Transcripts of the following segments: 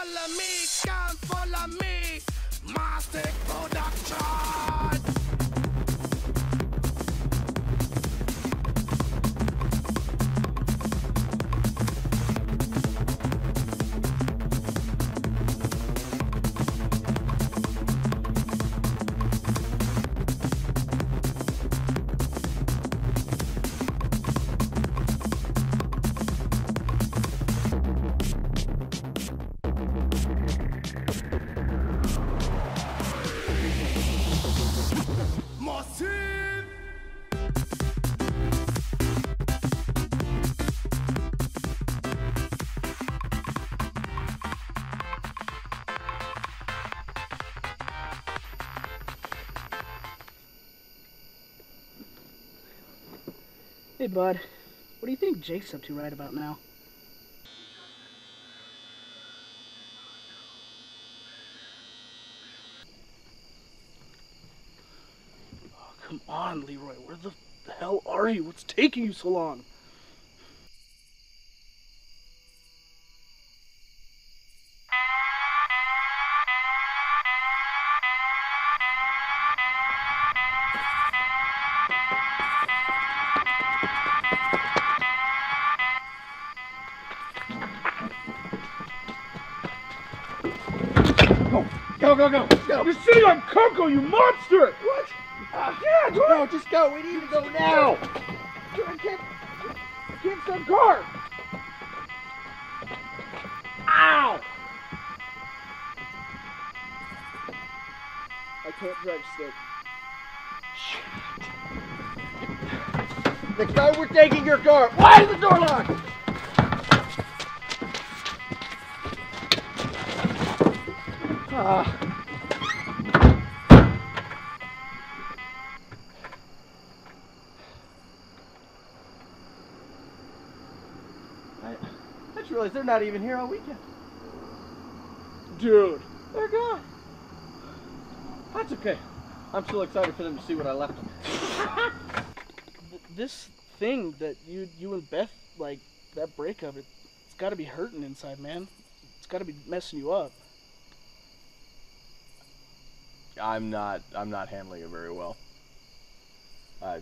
follow me, come follow me. Hey, bud. What do you think Jake's up to right about now? On, Leroy. Where the hell are you? What's taking you so long? Go, go, go, go. You're sitting on Coco, you monster! What? Yeah, do No, just go. We need to go now. I can't. I can't start car. Ow! I can't drive stick. Next time we're taking your car. Why is the door locked? Ah. Just realized they're not even here all weekend. Dude. They're gone. That's okay. I'm still excited for them to see what I left them. This thing that you you and Beth like that breakup, it, it's got to be hurting inside, man. It's got to be messing you up. I'm not I'm not handling it very well. I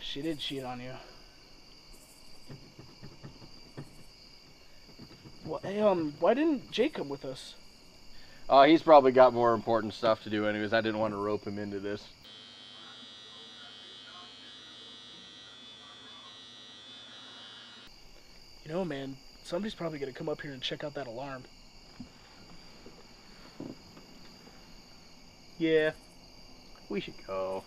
She did cheat on you. Well, hey, um, why didn't Jake come with us? uh, he's probably got more important stuff to do anyways. I didn't want to rope him into this. You know, man, somebody's probably gonna come up here and check out that alarm. Yeah. We should go.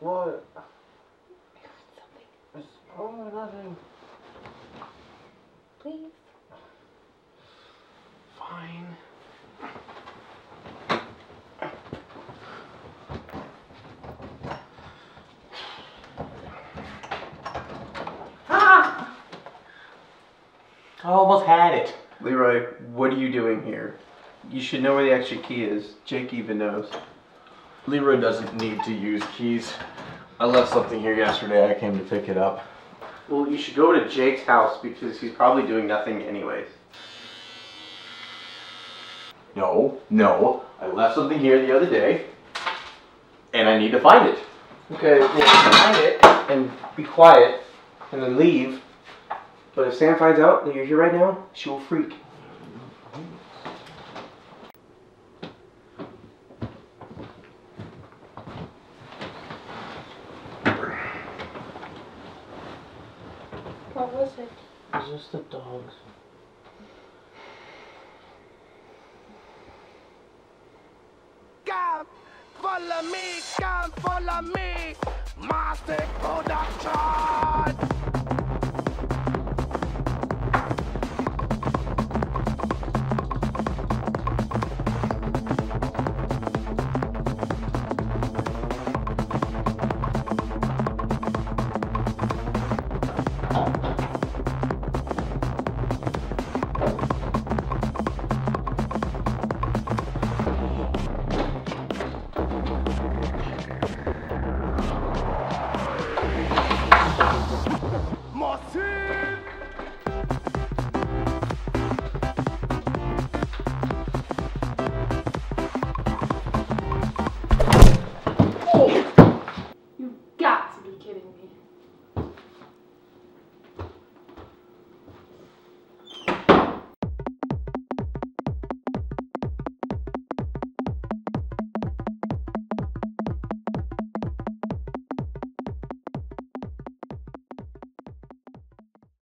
What? It's oh nothing. Please. Fine. Ah! I almost had it. Leroy, what are you doing here? You should know where the extra key is. Jake even knows. Leroy doesn't need to use keys. I left something here yesterday. I came to pick it up. Well, you should go to Jake's house because he's probably doing nothing anyways. No, no. I left something here the other day, and I need to find it. Okay, well, find it and be quiet and then leave. But if Sam finds out that you're here right now, she will freak. What was it? It's just the dogs. Come follow me, come follow me. Master Production.